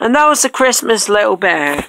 And that was the Christmas Little Bear.